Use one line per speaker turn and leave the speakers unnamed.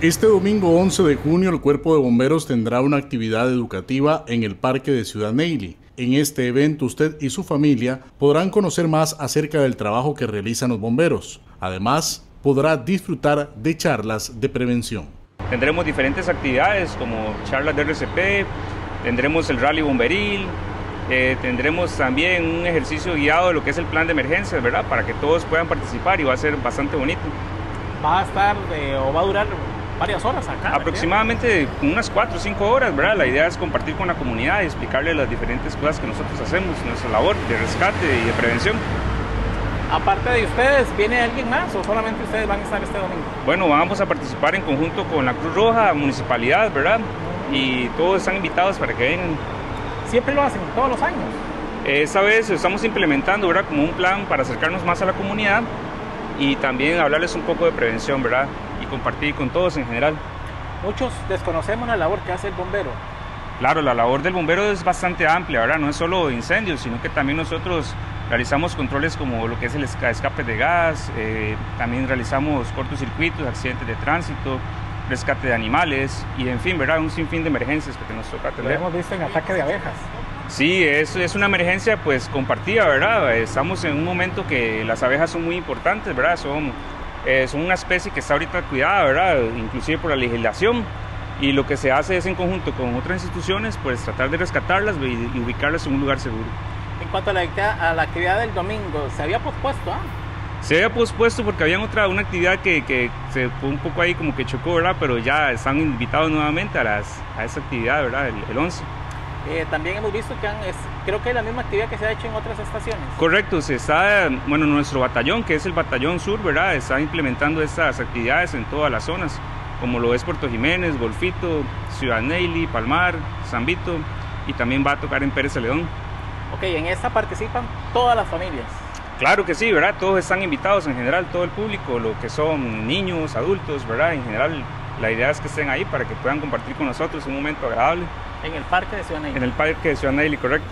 Este domingo 11 de junio el Cuerpo de Bomberos tendrá una actividad educativa en el Parque de Ciudad Neily. En este evento usted y su familia podrán conocer más acerca del trabajo que realizan los bomberos. Además, podrá disfrutar de charlas de prevención.
Tendremos diferentes actividades como charlas de RCP, tendremos el rally bomberil, eh, tendremos también un ejercicio guiado de lo que es el plan de emergencias, ¿verdad? Para que todos puedan participar y va a ser bastante bonito.
Va a estar o va a durar varias horas acá.
Aproximadamente unas 4 o 5 horas, ¿verdad? La idea es compartir con la comunidad y explicarle las diferentes cosas que nosotros hacemos, nuestra labor de rescate y de prevención.
Aparte de ustedes, ¿viene alguien más o solamente ustedes van a estar este domingo?
Bueno, vamos a participar en conjunto con la Cruz Roja, Municipalidad, ¿verdad? Y todos están invitados para que vengan.
¿Siempre lo hacen todos los años?
Esta vez estamos implementando, ¿verdad? Como un plan para acercarnos más a la comunidad y también hablarles un poco de prevención, ¿verdad? Y compartir con todos en general.
Muchos desconocemos la labor que hace el bombero.
Claro, la labor del bombero es bastante amplia, ¿verdad? No es solo incendios, sino que también nosotros realizamos controles como lo que es el escape de gas, eh, también realizamos cortocircuitos, accidentes de tránsito, rescate de animales y en fin, ¿verdad? Un sinfín de emergencias que nos toca atender.
Lo hemos visto en ataque de abejas.
Sí, es, es una emergencia pues compartida, ¿verdad? Estamos en un momento que las abejas son muy importantes, ¿verdad? Son, eh, son una especie que está ahorita cuidada, ¿verdad? Inclusive por la legislación. Y lo que se hace es en conjunto con otras instituciones, pues tratar de rescatarlas y, ubicarlas en un lugar seguro.
En cuanto a la, a la actividad del domingo, ¿se había pospuesto? Ah?
Se había pospuesto porque había otra, una actividad que, que, se fue un poco ahí como que chocó, ¿verdad? Pero ya están invitados nuevamente a, las, a esa actividad, ¿verdad? El, el 11.
Eh, también hemos visto que es, creo que es la misma actividad que se ha hecho en otras estaciones.
Correcto, se está, bueno, nuestro batallón, que es el batallón sur, ¿verdad? Está implementando estas actividades en todas las zonas, como lo es Puerto Jiménez, Golfito, Ciudad Neily, Palmar, San Vito, y también va a tocar en Pérez Celedón.
Ok, en esta participan todas las familias.
Claro que sí, ¿verdad? Todos están invitados en general, todo el público, lo que son niños, adultos, ¿verdad? En general, la idea es que estén ahí para que puedan compartir con nosotros un momento agradable.
En el parque de Ciudad Neily.
En el parque de Ciudad Neily, correcto.